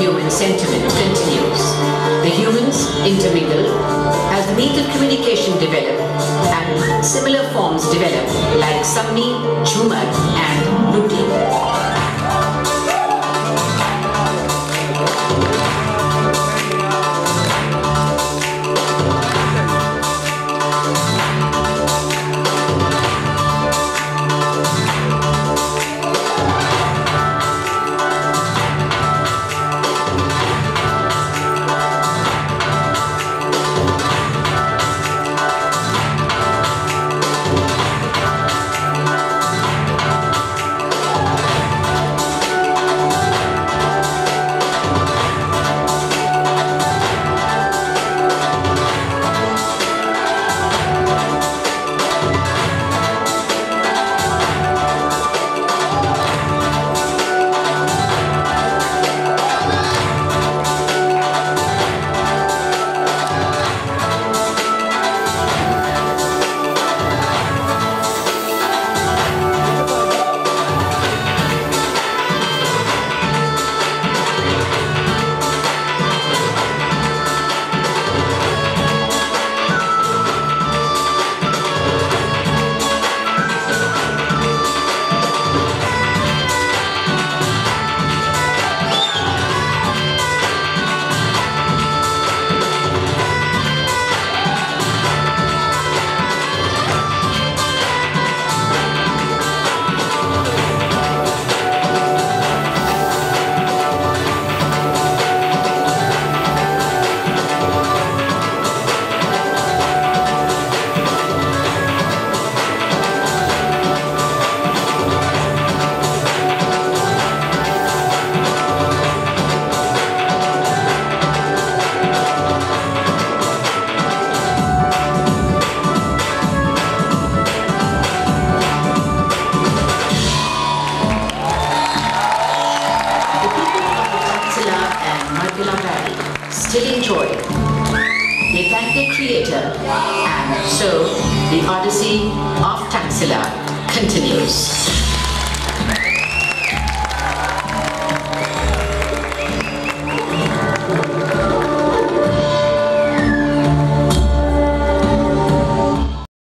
human sentiment continues. The humans intermingle as the means of communication develop and similar forms develop like Sammi, Jhumar and Luddi. They thank their creator and so the odyssey of Taxila continues.